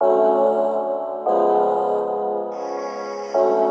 Oh. oh, oh.